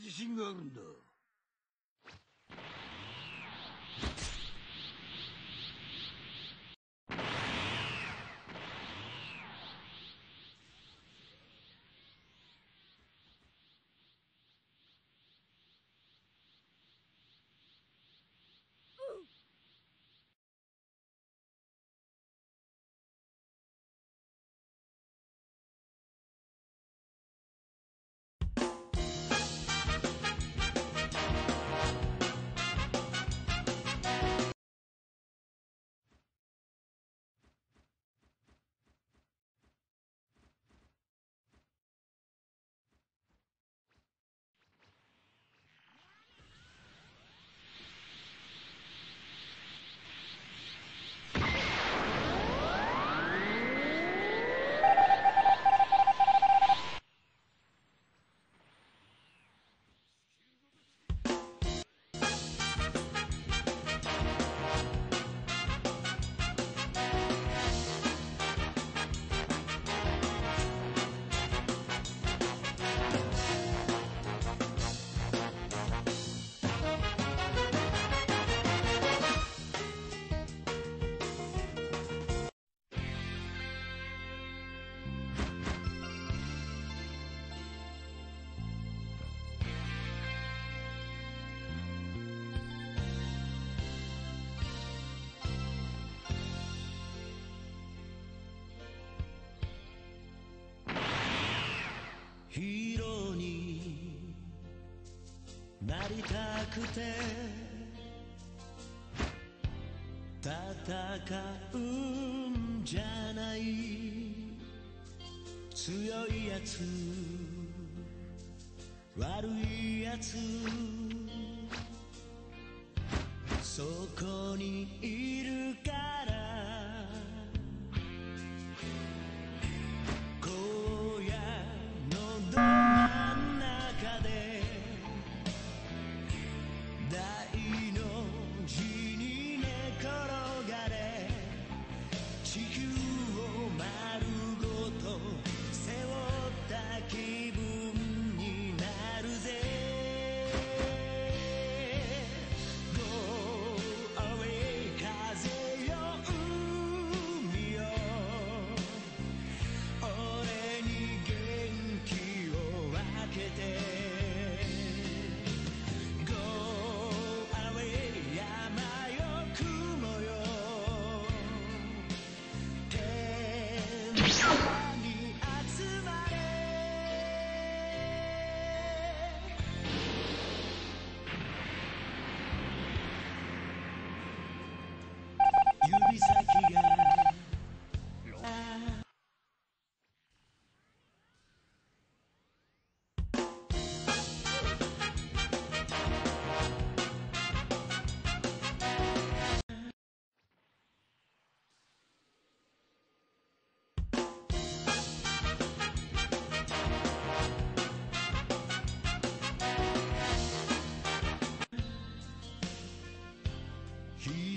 自信があるんだ。ヒーローになりたくて戦うんじゃない強いやつ悪いやつそこにいるから。He